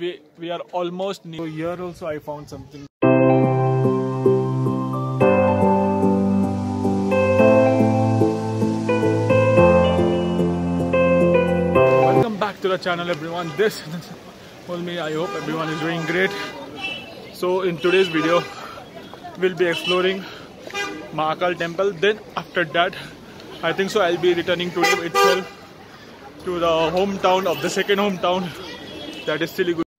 we we are almost near. So here also I found something. Welcome back to the channel everyone. This is me. I hope everyone is doing great. So in today's video we'll be exploring Mahakal temple. Then after that I think so I'll be returning today itself to the hometown of the second hometown that is Siliguri.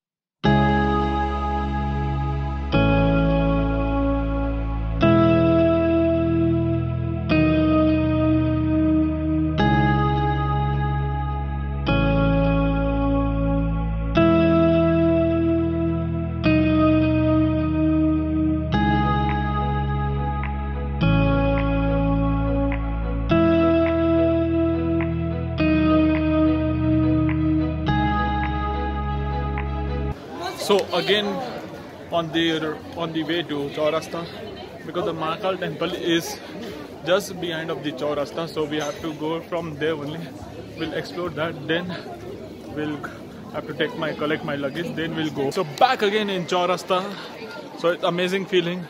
So again on the on the way to Chaurasta because the Mahakal temple is just behind of the Chaurasta so we have to go from there only we'll explore that then we'll have to take my collect my luggage then we'll go so back again in Chaurasta so it's amazing feeling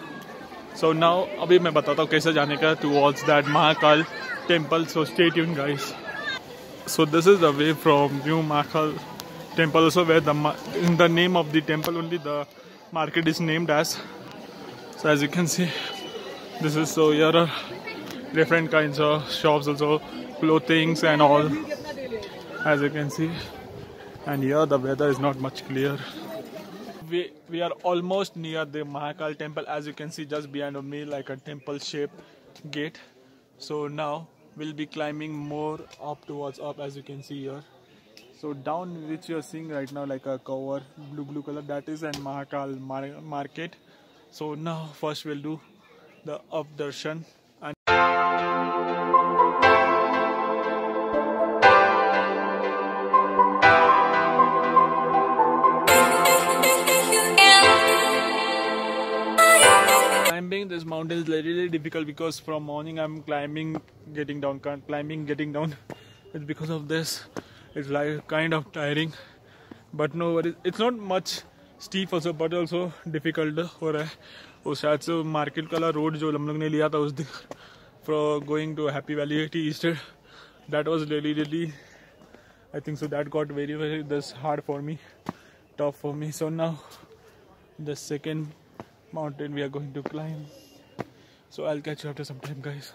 so now अभी मैं बताता हूँ कैसे जाने का towards that Mahakal temple so stay tuned guys so this is the way from New Mahakal temple also where the in the name of the temple only the market is named as. So as you can see this is so here are different kinds of shops also clothings and all as you can see. And here the weather is not much clear. We we are almost near the mahakal temple as you can see just behind of me like a temple shaped gate. So now we'll be climbing more up towards up as you can see here so down which you're seeing right now like a cover blue blue color that is an Mahakal mar market. So now first we'll do the up darshan and climbing this mountain is really difficult because from morning I'm climbing getting down climbing getting down it's because of this it's like kind of tiring but no worries it's not much steep also but also difficult हो रहा है वो शायद से market वाला road जो हम लोग ने लिया था उस दिन for going to Happy Valley T Easter that was really really I think so that got very very this hard for me tough for me so now the second mountain we are going to climb so I'll catch you after some time guys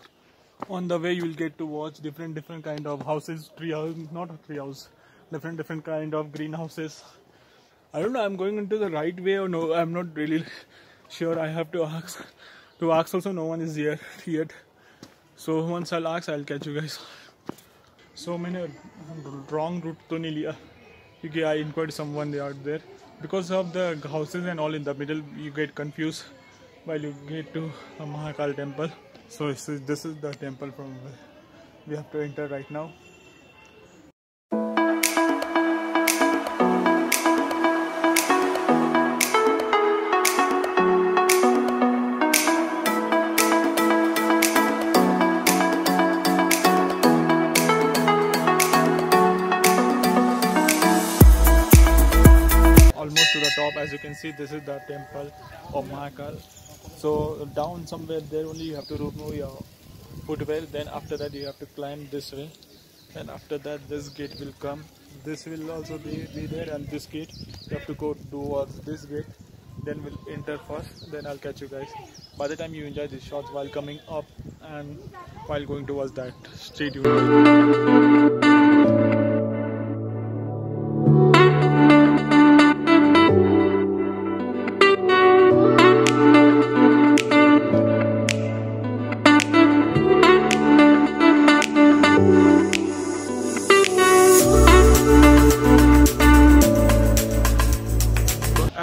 on the way you will get to watch different different kind of houses tree house not tree house different different kind of greenhouses. I don't know i'm going into the right way or no i'm not really sure. I have to ask to ask also no one is here yet. So once i'll ask i'll catch you guys. So many wrong route to nahi liya. Because i inquired someone they out there. Because of the houses and all in the middle you get confused while you get to mahakal temple so this is, the temple from where we have to enter right now. Almost to the top as you can see this is the temple of Mahakal so down somewhere there only you have to remove your footwear. Then after that you have to climb this way. And after that this gate will come. This will also be, be there and this gate. You have to go towards this gate. Then we'll enter first. Then i'll catch you guys. By the time you enjoy these shots while coming up and while going towards that stay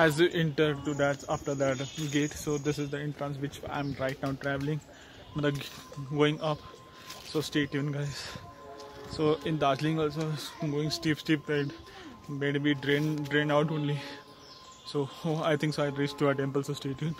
as you enter to that after that gate so this is the entrance which i'm right now traveling. Going up. So stay tuned guys. So in darjeeling also going steep steep and maybe drain drain out only. So oh, i think so i reached to a temple so stay tuned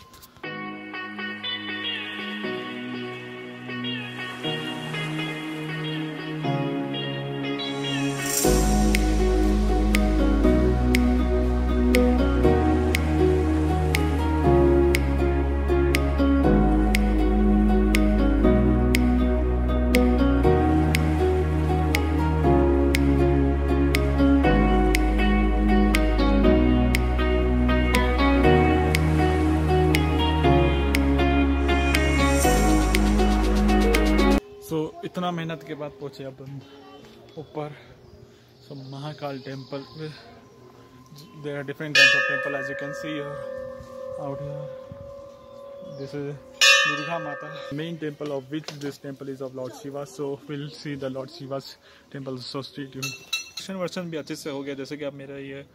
इतना मेहनत के बाद पहुँचे अब हम ऊपर so Mahakal temple there are different temple as you can see out this is Durga Mata main temple of which this temple is of lord Shiva so will see the lord Shiva's temple society version भी अच्छे से हो गया, जैसे कि अब मेरा ये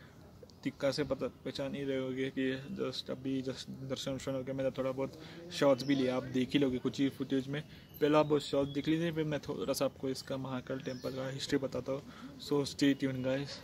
टिक्का से पता पहचान ही रहे होगे कि जस्ट अभी जस्ट दर्शन वर्शन हो गया मैंने थोड़ा बहुत शॉर्ट्स भी लिया आप देख ही लोगे कुछ ही फुटेज में। पहला बहुत शॉर्ट्स दिख लीजिए फिर मैं थोड़ा सा आपको इसका महाकाल टेंपल का हिस्ट्री बताता हूँ। So stay tuned guys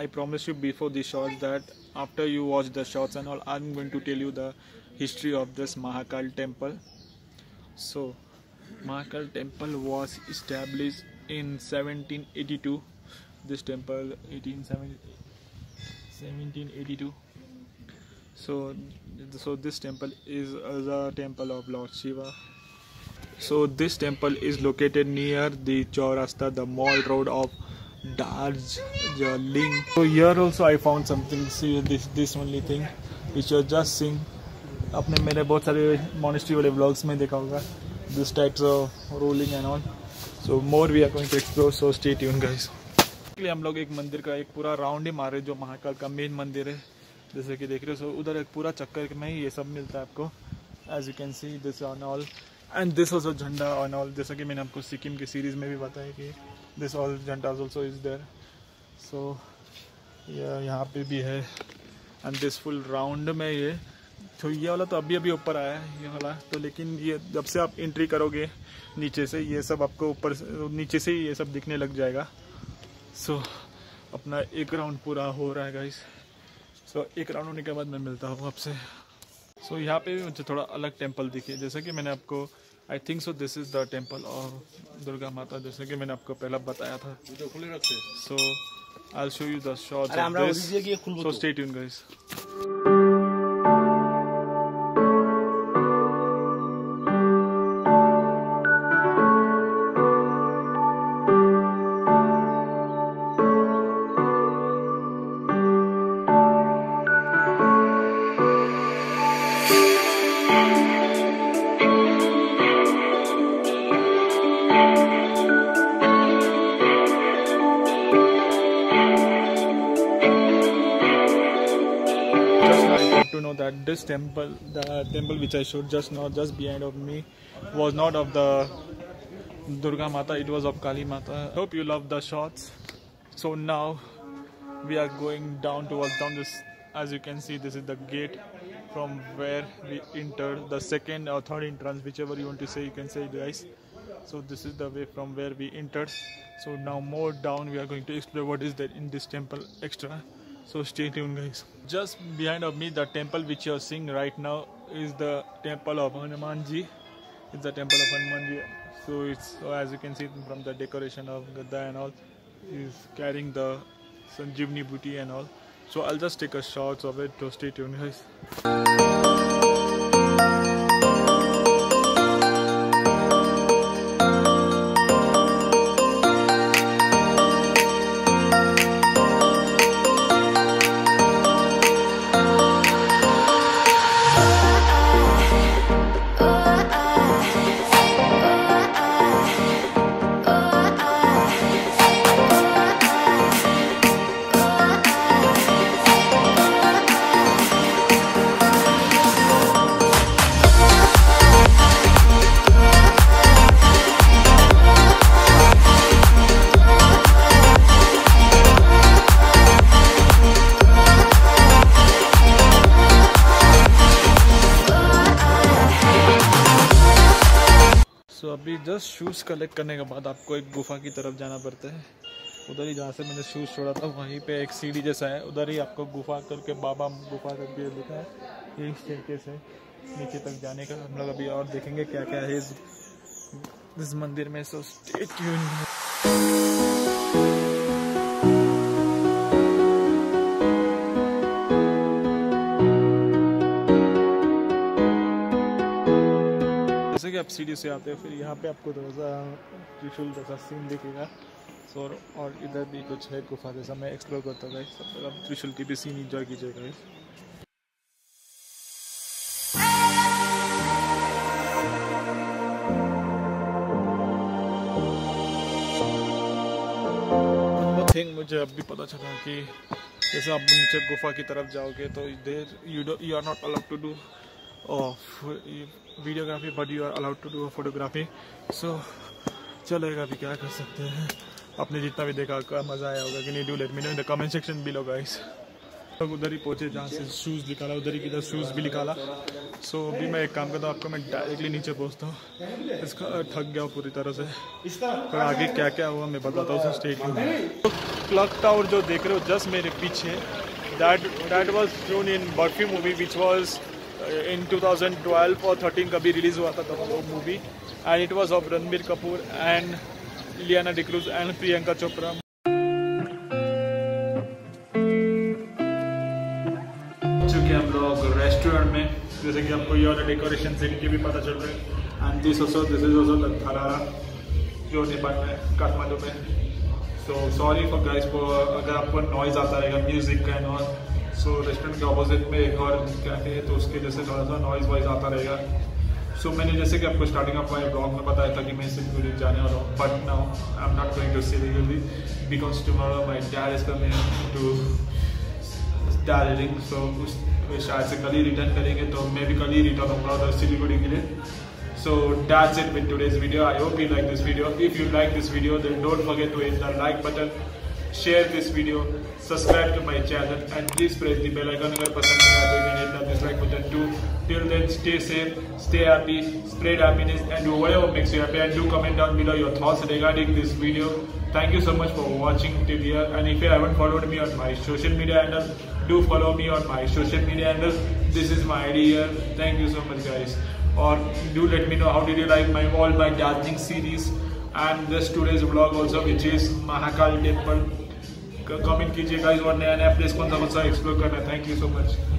I promise you before the shots that after you watch the shots and all, I'm going to tell you the history of this Mahakal temple. So, Mahakal temple was established in 1782. This temple 1782. So, so this temple is the temple of Lord Shiva. So this temple is located near the Chaurasta, the mall road of Darjeeling. So here also I found something. See this this only thing, which you're just seeing. आपने मेरे बहुत सारे monastery वाले blogs में देखा होगा this types of ruling and all so more we are going to explore so stay यून guys इसलिए हम लोग एक मंदिर का एक पूरा राउंड ही मारे जो महाकाल का मेन मंदिर है जैसे कि देख रहे हो सो उधर एक पूरा चक्कर में ही ये सब मिलता है आपको as you can see this on all and this is a jhanda on all जैसा कि मैंने आपको सिक्किम की सीरीज़ में भी बताया कि this all jhandas also is there so यहाँ पे भी है. एंड दिस फुल राउंड में ये तो ये वाला तो अभी अभी ऊपर आया है ये वाला. तो लेकिन ये जब से आप एंट्री करोगे नीचे से ये सब आपको ऊपर नीचे से ही ये सब दिखने लग जाएगा. सो so, अपना एक राउंड पूरा हो रहा है गाइस सो so, एक राउंड होने के बाद मैं मिलता हूँ आपसे. सो so, यहाँ पे भी मुझे थोड़ा अलग टेंपल दिखे. जैसे कि मैंने आपको I think so this is the temple और दुर्गा माता जैसे कि मैंने आपको पहला बताया था। So I show you the. So stay this temple, the temple which I showed just now, just behind of me, was not of the Durga Mata, it was of Kali Mata. Hope you love the shots. So now we are going down towards down this. As you can see, this is the gate from where we enter the second or third entrance, whichever you want to say, you can say, guys. So this is the way from where we entered. So now more down, we are going to explore what is there in this temple extra. So stay tuned, guys. Just behind of me, the temple which you are seeing right now is the temple of Hanumanji. It's the temple of Hanumanji. So it's so as you can see from the decoration of Gadda and all, is carrying the Sanjeevani booti and all. So I'll just take a shot of it. So stay tuned, guys. Just shoes collect करने के बाद आपको एक गुफा की तरफ़ जाना पड़ता है। उधर ही जहाँ से मैंने शूज़ छोड़ा था, वहीं पे एक सीढ़ी जैसा है। उधर ही आपको गुफा करके बाबा गुफा करके लिखा है। यही तरीके से नीचे तक जाने का हम लोग अभी और देखेंगे क्या क्या है इस इस मंदिर में। सो स्टे सीढ़ी से आते हैं, फिर यहाँ पे आपको थोड़ा सा जैसा सीन दिखेगा। सो और इधर भी कुछ है, गुफा जैसा, मैं एक्सप्लोर करता हूँ सब आप त्रिशूल की भी सीन इंजॉय कीजिएगा गाइस थिंग मुझे अब भी पता चला कि जैसे आप नीचे गुफा की तरफ़ जाओगे तो there you do you are not allowed to do videography but you are allowed to do photography so चलेगा अभी क्या कर सकते हैं? आपने जितना भी देखा का मज़ा आया होगा कि नहीं do let me know in the comment section लोग गाइस लोग उधर ही पहुँचे जहाँ से शूज़ निकाला उधर ही किधर शूज़ भी निकाला। सो so, अभी मैं एक काम करता हूँ आपको मैं डायरेक्टली नीचे पहुँचता हूँ। इसका थक गया पूरी तरह से। पर आगे क्या क्या हुआ मैं बताता हूँ स्टेट में तो क्लक टावर जो देख रहे हो जस्ट मेरे पीछे that that was in Barfi movie which was in 2012 और 13 कभी रिलीज़ हुआ था तब वो movie and it was of Ranbir Kapoor and Ileana D'Cruz and Priyanka Chopra चुके हम लोग रेस्टोरेंट में, जैसे कि आपको ये वाला डेकोरेशन से इनके भी पता चल रहा है। And this also this is also Dharahara जो नेपाल में काठमांडू में। So sorry for guys for अगर आपको नॉइज़ आता रहेगा म्यूज़िक का और सो रेस्टोरेंट के ऑपोजिट में एक और कैफ़े है तो उसके जैसे थोड़ा सा नॉइज़ वाइज आता रहेगा। सो so, मैंने जैसे कि आपको स्टार्टिंग माई ब्लॉग में बताया था कि मैं सिलगुड़ी जाने वाला हूँ but now I am not going to Siliguri because tomorrow my dad is coming to Darjeeling so उस शायद से कल ही रिटर्न करेंगे तो मैं भी कल ही रिटर्न होऊँगा उधर सिलीगुड़ी के लिए। So that's it with today's video. I hope you like this video. If you like this video then don't forget to hit the like button. share this video subscribe to my channel and please press the bell icon अगर पसंद नहीं आया तो you can hit the dislike button too till then stay safe stay happy spread happiness and do whatever makes you happy and do comment down below your thoughts regarding this video thank you so much for watching till here and if you haven't followed me on my social media handle do follow me on my social media handles this is my id here thank you so much guys or do let me know how did you like my all my dancing series and this today's vlog also which is Mahakal temple comment कीजिए guys और नया नया place कौन सा कौन सा explore करना thank you so much